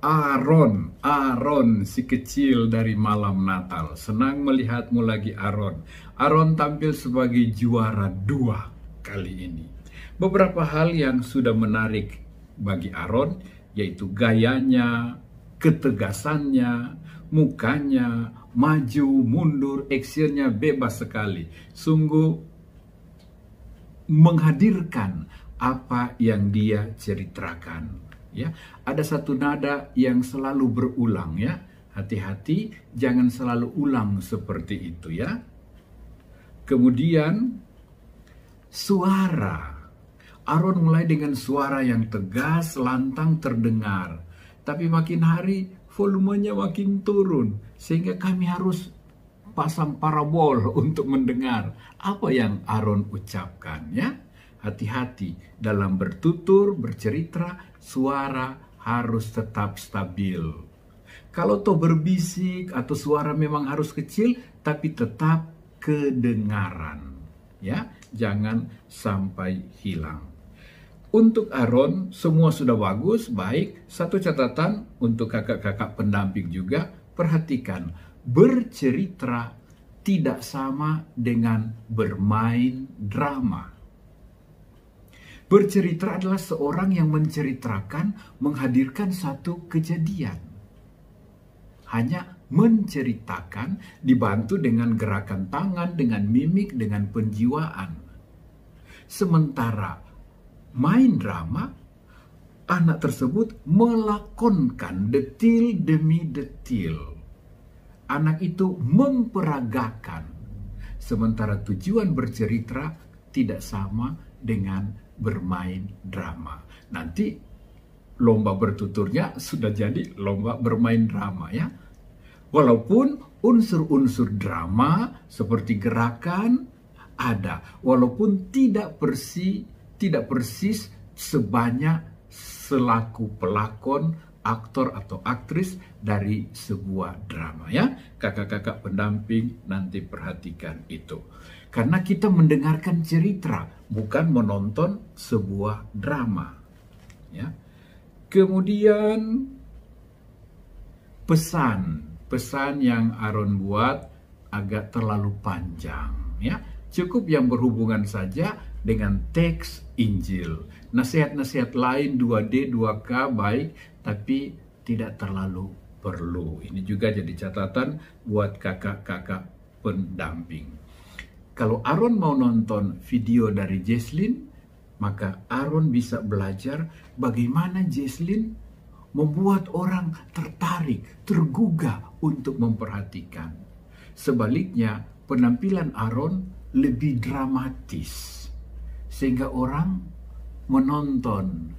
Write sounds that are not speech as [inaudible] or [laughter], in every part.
Aaron, Aaron si kecil dari malam Natal. Senang melihatmu lagi Aaron. Aaron tampil sebagai juara dua kali ini. Beberapa hal yang sudah menarik bagi Aaron yaitu gayanya, ketegasannya, mukanya, maju, mundur, actionnya bebas sekali. Sungguh menghadirkan apa yang dia ceritakan ya ada satu nada yang selalu berulang ya. Hati-hati jangan selalu ulang seperti itu ya. Kemudian suara. Aaron mulai dengan suara yang tegas lantang terdengar. Tapi makin hari volumenya makin turun sehingga kami harus pasang parabol [laughs] untuk mendengar apa yang Aaron ucapkan ya. Hati-hati dalam bertutur, bercerita, suara harus tetap stabil. Kalau toh berbisik atau suara memang harus kecil, tapi tetap kedengaran. Ya, jangan sampai hilang. Untuk Aaron, semua sudah bagus, baik. Satu catatan untuk kakak-kakak pendamping juga, perhatikan, bercerita tidak sama dengan bermain drama. Bercerita adalah seorang yang menceritakan, menghadirkan satu kejadian. Hanya menceritakan dibantu dengan gerakan tangan, dengan mimik, dengan penjiwaan. Sementara main drama, anak tersebut melakonkan detil demi detil. Anak itu memperagakan. Sementara tujuan bercerita tidak sama dengan bermain drama. Nanti lomba bertuturnya sudah jadi lomba bermain drama ya. Walaupun unsur-unsur drama seperti gerakan ada, walaupun tidak persis tidak persis sebanyak selaku pelakon, aktor atau aktris dari sebuah drama ya. Kakak-kakak pendamping nanti perhatikan itu. Karena kita mendengarkan cerita, bukan menonton sebuah drama. Ya. Kemudian pesan, pesan yang Aaron buat agak terlalu panjang, ya. Cukup yang berhubungan saja dengan teks Injil. Nasihat-nasihat lain 2D, 2K baik, tapi tidak terlalu perlu. Ini juga jadi catatan buat kakak-kakak pendamping. Kalau Aaron mau nonton video dari Jesslyn, maka Aaron bisa belajar bagaimana Jesslyn membuat orang tertarik, tergugah untuk memperhatikan. Sebaliknya, penampilan Aaron lebih dramatis, sehingga orang menonton,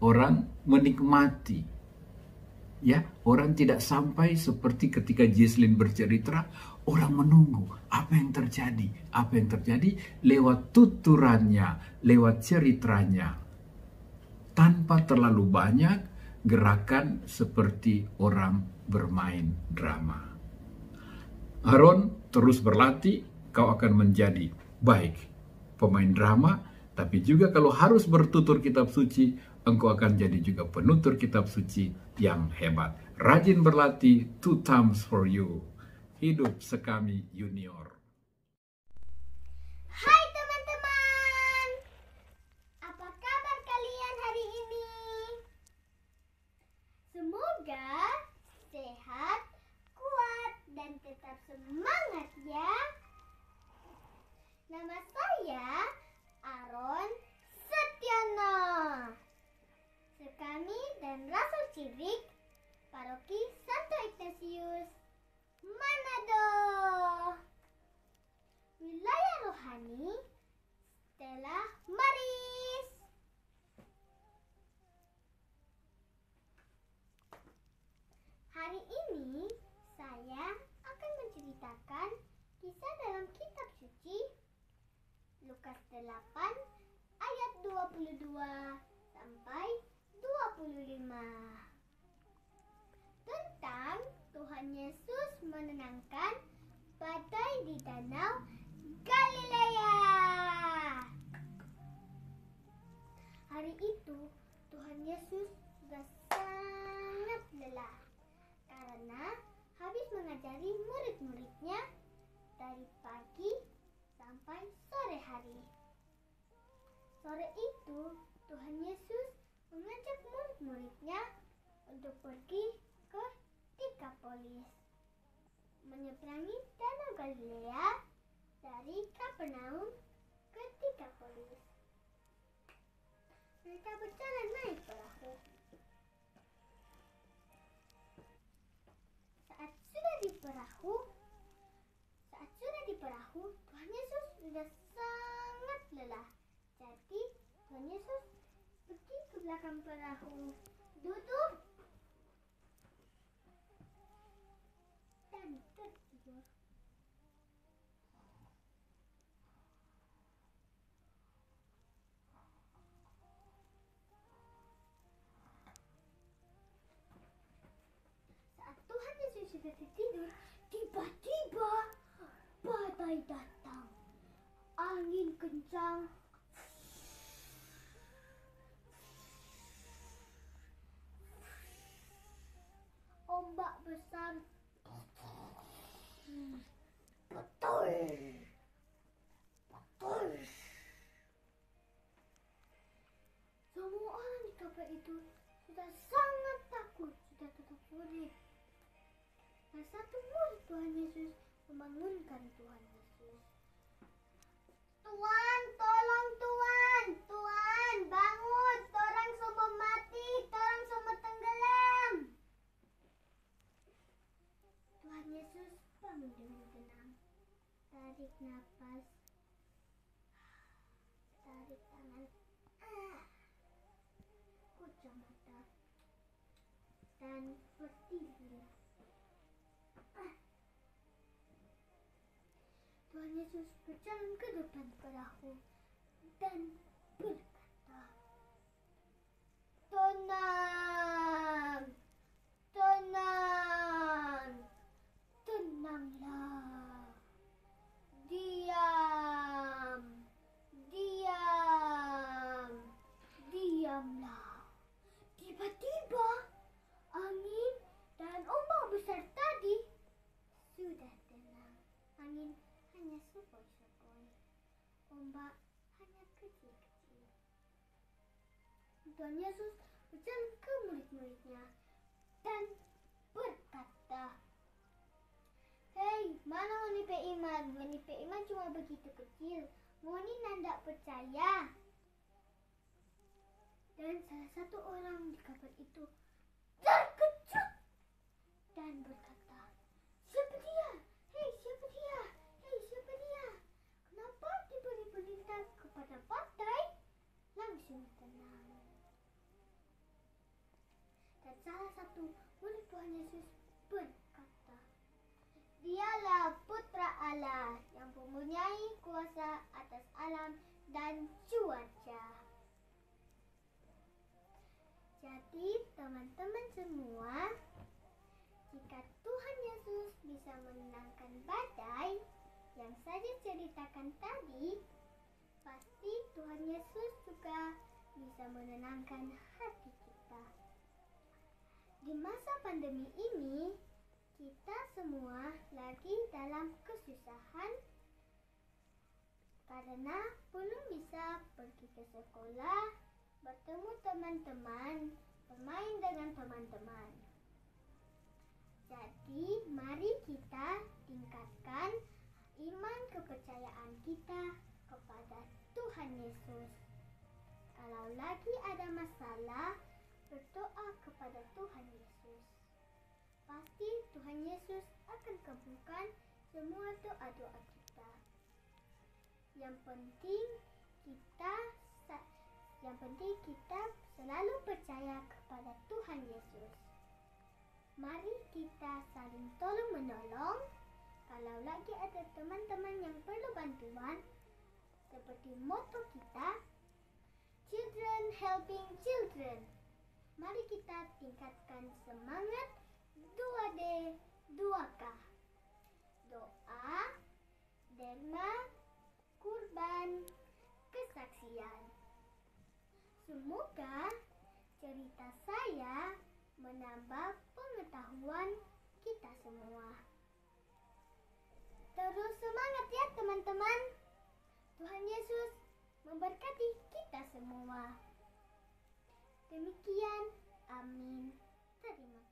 orang menikmati. Ya, orang tidak sampai seperti ketika Jesslyn bercerita, orang menunggu apa yang terjadi, apa yang terjadi lewat tuturannya, lewat ceritanya. Tanpa terlalu banyak gerakan seperti orang bermain drama. Aaron terus berlatih, kau akan menjadi baik pemain drama, tapi juga kalau harus bertutur kitab suci, engkau akan jadi juga penutur kitab suci yang hebat. Rajin berlatih, two times for you. Hidup Sekami Junior. Lukas 8 ayat 22 sampai 25 tentang Tuhan Yesus menenangkan badai di danau Galilea. Hari itu Tuhan Yesus sudah sangat lelah karena habis mengajari murid-muridnya dari pagi sampai Sore itu, Tuhan Yesus mengajak murid-muridnya untuk pergi ke Dikapolis, menyeberangi Danau Galilea dari Kapernaum ke Dikapolis. Mereka berjalan naik Yesus pergi ke belakang perahu, duduk dan tertidur. Saat Tuhan Yesus sudah tertidur, tiba-tiba badai datang. Angin kencang. Betul. Semua orang di kapal itu sudah sangat takut, sudah tutup murid. Dan satu murid Tuhan Yesus membangunkan Tuhan Yesus. Tuhan, tolong Tuhan, Tuhan, bangun, orang semua mati, orang semua tenggelam. Tuhan Yesus bangun dengan tenang. Tarik nafas. Tarik tangan. Ah. Kucang mata. Dan berdiri. Ah. Tuhan Yesus berjalan ke depan perahu dan berkata, Tenang, tenang, tenanglah, diam, diam, diamlah. Tiba-tiba angin dan ombak besar tadi sudah tenang. Angin hanya sepoi-sepoi. Ombak hanya kecil-kecil. Tuhan Yesus berjalan ke murid-muridnya dan berkata, Hei, mana Monipe Iman? Monipe Iman cuma begitu kecil. Moni nandak percaya. Dan salah satu orang di kapal itu terkejut dan berkata, Siapa dia? Hei, siapa dia? Hei, siapa dia? Kenapa diberi perintah kepada pantai? Langsung tenang. Dan salah satu murid Tuhan Yesus berkata, Dialah putra Allah yang mempunyai kuasa atas alam dan cuaca. Jadi teman-teman semua, jika Tuhan Yesus bisa menenangkan badai yang saya ceritakan tadi, pasti Tuhan Yesus juga bisa menenangkan hati kita. Di masa pandemi ini, kita semua lagi dalam kesusahan karena belum bisa pergi ke sekolah, bertemu teman-teman, bermain dengan teman-teman. Jadi, mari kita tingkatkan iman kepercayaan kita kepada Tuhan Yesus. Kalau lagi ada masalah, berdoa kepada Tuhan Yesus. Pasti Tuhan Yesus akan kabulkan semua doa-doa kita. Yang penting kita yang penting kita selalu percaya kepada Tuhan Yesus. Mari kita saling tolong menolong. Kalau lagi ada teman-teman yang perlu bantuan, seperti moto kita, Children Helping Children. Mari kita tingkatkan semangat 2D 2K. Doa, derma, kurban, kesaksian. Semoga cerita saya menambah pengetahuan kita semua. Terus semangat ya teman-teman. memberkati kita semua. Demikian, amin. Terima kasih.